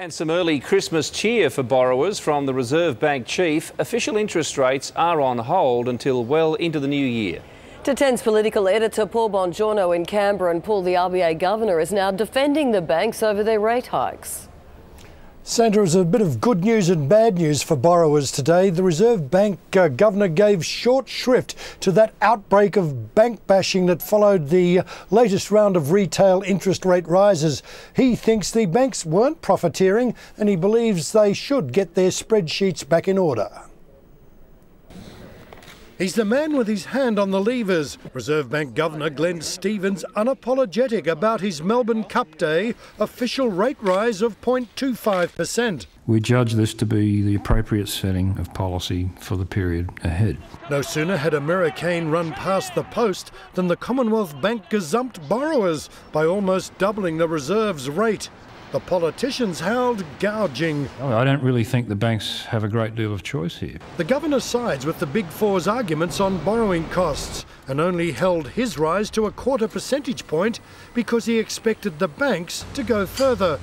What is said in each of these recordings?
And some early Christmas cheer for borrowers from the Reserve Bank chief. Official interest rates are on hold until well into the new year. To 10's political editor Paul Bongiorno in Canberra and Paul, the RBA governor, is now defending the banks over their rate hikes. Santa is a bit of good news and bad news for borrowers today. The Reserve Bank uh, governor gave short shrift to that outbreak of bank bashing that followed the latest round of retail interest rate rises. He thinks the banks weren't profiteering and he believes they should get their spreadsheets back in order. He's the man with his hand on the levers. Reserve Bank Governor Glenn Stevens unapologetic about his Melbourne Cup Day official rate rise of 0.25%. We judge this to be the appropriate setting of policy for the period ahead. No sooner had Americain run past the post than the Commonwealth Bank gazumped borrowers by almost doubling the reserve's rate. The politicians howled gouging. Oh, I don't really think the banks have a great deal of choice here. The governor sides with the Big Four's arguments on borrowing costs and only held his rise to a quarter percentage point because he expected the banks to go further.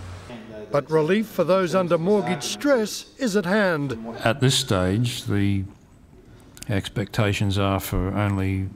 But relief for those under mortgage stress is at hand. At this stage, the expectations are for only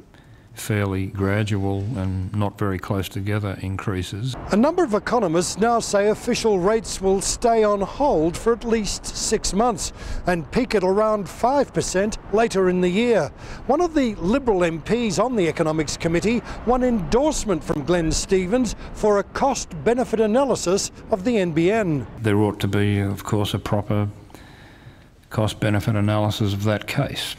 fairly gradual and not very close together increases. A number of economists now say official rates will stay on hold for at least six months and peak at around 5% later in the year. One of the Liberal MPs on the Economics Committee won endorsement from Glenn Stevens for a cost benefit analysis of the NBN. There ought to be, of course, a proper cost benefit analysis of that case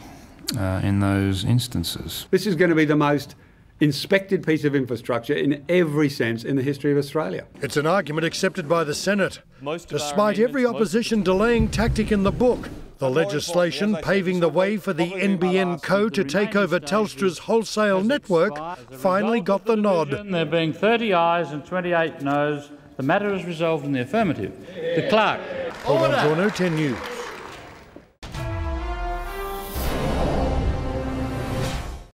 uh, in those instances. This is going to be the most inspected piece of infrastructure in every sense in the history of Australia. It's an argument accepted by the Senate. Despite every opposition delaying tactic in the book, the legislation paving the way for the NBN Co to take over Telstra's wholesale network finally got the nod. There being 30 ayes and 28 noes, the matter is resolved in the affirmative. The clerk. Paul 10 News.